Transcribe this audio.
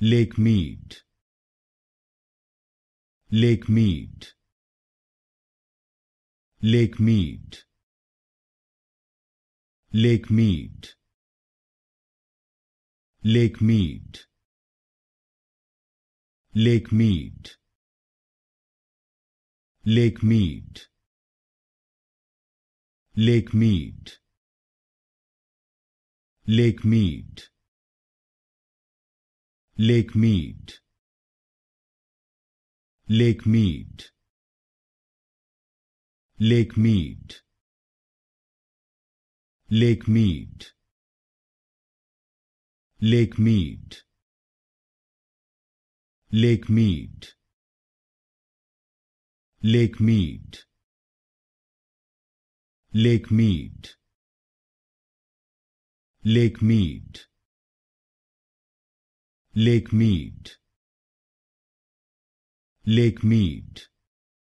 Lake Mead. Lake Mead. Lake Mead. Lake Mead. Lake Mead. Lake Mead. Lake Mead. Lake Mead. Lake Mead Lake Mead. Lake Mead. Lake Mead. Lake Mead. Lake Mead. Lake Mead. Lake Mead. Lake Mead. Lake Mead Lake Mead. Lake Mead